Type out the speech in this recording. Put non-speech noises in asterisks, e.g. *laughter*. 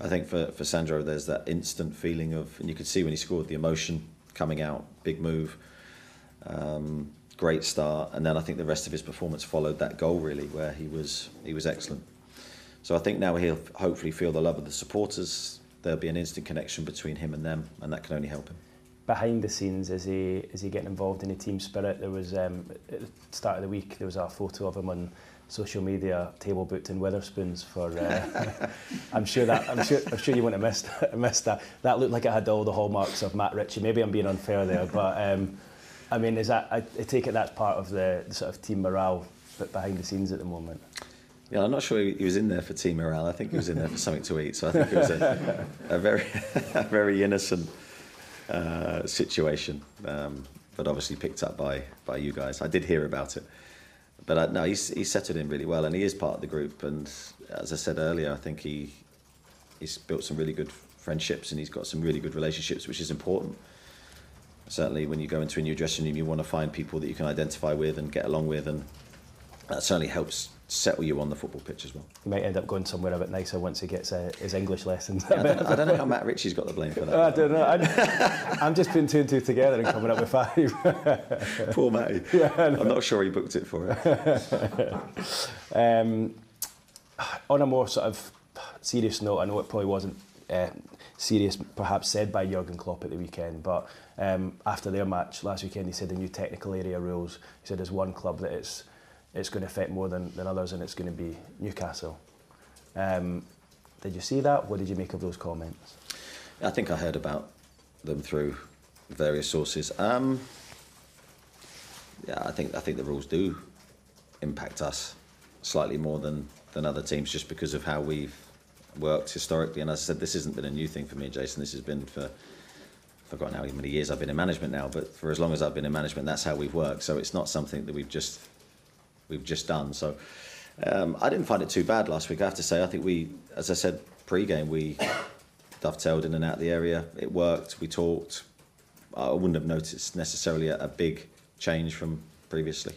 I think for, for Sandro, there's that instant feeling of, and you could see when he scored the emotion coming out, big move, um, great start, and then I think the rest of his performance followed that goal really, where he was he was excellent. So I think now he'll hopefully feel the love of the supporters. There'll be an instant connection between him and them, and that can only help him. Behind the scenes, is he is he getting involved in the team spirit? There was um, at the start of the week there was a photo of him on social media table booked in Wetherspoons for. Uh, *laughs* I'm sure that I'm sure I'm sure you wouldn't have missed *laughs* missed that. That looked like it had all the hallmarks of Matt Ritchie. Maybe I'm being unfair there, but um, I mean, is that I, I take it that's part of the, the sort of team morale, but behind the scenes at the moment. Yeah, I'm not sure he was in there for team morale. I think he was in there for something to eat. So I think it was a, *laughs* a very, a very innocent uh, situation, um, but obviously picked up by by you guys. I did hear about it but uh, no, he's he's settled in really well, and he is part of the group. And as I said earlier, I think he he's built some really good friendships, and he's got some really good relationships, which is important. Certainly, when you go into a new dressing room, you want to find people that you can identify with and get along with, and that certainly helps settle you on the football pitch as well. He might end up going somewhere a bit nicer once he gets uh, his English lessons. I, don't, I, don't, know how *laughs* Matt Ritchie's got the blame for that. I don't know. I'm, I'm just putting two and two together and coming up with five. *laughs* Poor Matty. *laughs* Yeah, I'm not sure he booked it for it. um, on a more sort of serious note, I know it probably wasn't uh, serious, perhaps said by Jurgen Klopp at the weekend, but um, after their match last weekend, he said the new technical area rules. He said there's one club that it's it's going to affect more than, than others, and it's going to be Newcastle. Um, did you see that? What did you make of those comments? I think I heard about them through various sources. Um, yeah, I think I think the rules do impact us slightly more than than other teams, just because of how we've worked historically. And as I said, this hasn't been a new thing for me Jason. This has been for I've forgotten how many years I've been in management now, but for as long as I've been in management, that's how we've worked. So it's not something that we've just we've just done. So um, I didn't find it too bad last week. I have to say, I think we, as I said pre-game, we dovetailed in and out of the area. It worked. We talked. I wouldn't have noticed necessarily a, a big change from previously.